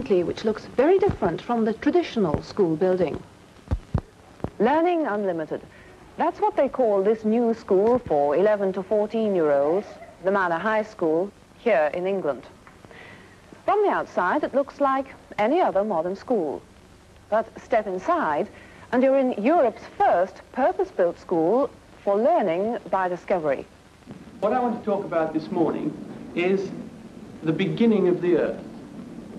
recently which looks very different from the traditional school building. Learning Unlimited. That's what they call this new school for 11 to 14-year-olds, the Manor High School, here in England. From the outside, it looks like any other modern school. But step inside, and you're in Europe's first purpose-built school for learning by discovery. What I want to talk about this morning is the beginning of the Earth.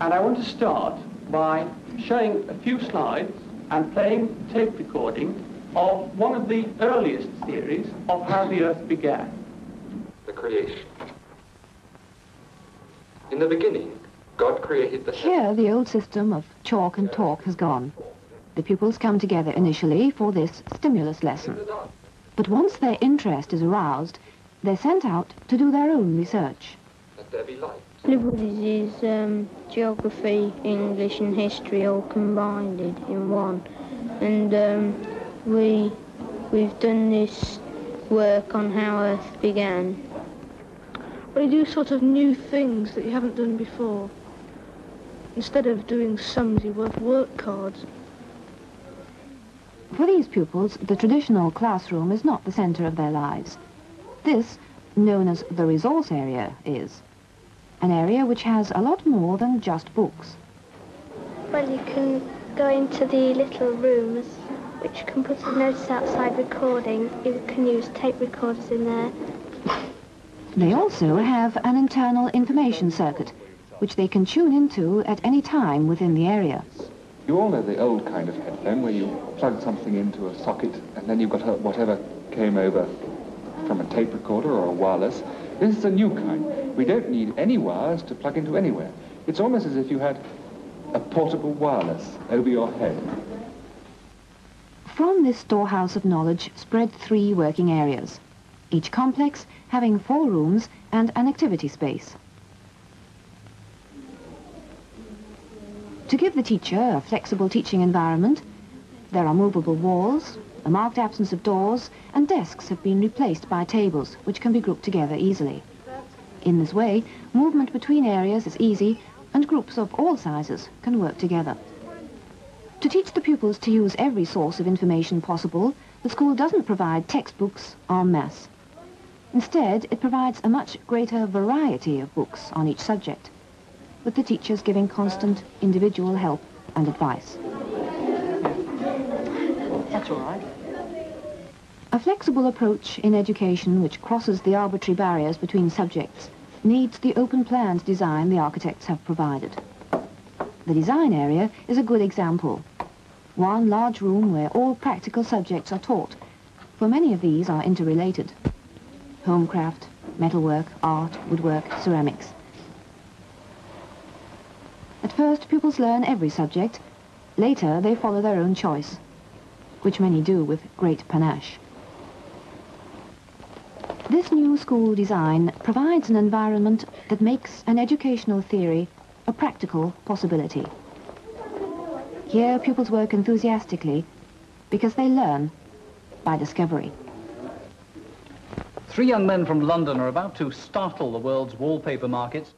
And I want to start by showing a few slides and playing tape recording of one of the earliest theories of how the Earth began. The creation. In the beginning, God created the Here, the old system of chalk and talk has gone. The pupils come together initially for this stimulus lesson. But once their interest is aroused, they're sent out to do their own research. Let there be light. Liberal disease, um, geography, English and history all combined in, one. And um, we, we've done this work on how Earth began. You do sort of new things that you haven't done before. Instead of doing sums, you work work cards. For these pupils, the traditional classroom is not the centre of their lives. This, known as the resource area, is an area which has a lot more than just books. Well, you can go into the little rooms, which can put a notice outside recording. You can use tape recorders in there. They also have an internal information circuit, which they can tune into at any time within the area. You all know the old kind of headphone where you plug something into a socket and then you've got a, whatever came over from a tape recorder or a wireless. This is a new kind. We don't need any wires to plug into anywhere. It's almost as if you had a portable wireless over your head. From this storehouse of knowledge spread three working areas, each complex having four rooms and an activity space. To give the teacher a flexible teaching environment, there are movable walls, a marked absence of doors, and desks have been replaced by tables, which can be grouped together easily. In this way, movement between areas is easy, and groups of all sizes can work together. To teach the pupils to use every source of information possible, the school doesn't provide textbooks en masse. Instead, it provides a much greater variety of books on each subject with the teachers giving constant individual help and advice. That's all right. A flexible approach in education which crosses the arbitrary barriers between subjects needs the open planned design the architects have provided. The design area is a good example. One large room where all practical subjects are taught, for many of these are interrelated. Homecraft, metalwork, art, woodwork, ceramics. At first, pupils learn every subject. Later, they follow their own choice, which many do with great panache. This new school design provides an environment that makes an educational theory a practical possibility. Here, pupils work enthusiastically because they learn by discovery. Three young men from London are about to startle the world's wallpaper markets